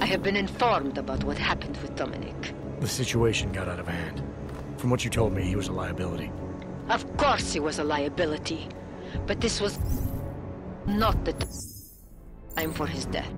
I have been informed about what happened with Dominic. The situation got out of hand. From what you told me, he was a liability. Of course he was a liability. But this was not the time for his death.